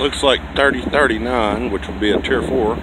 looks like 3039, which would be a tier 4.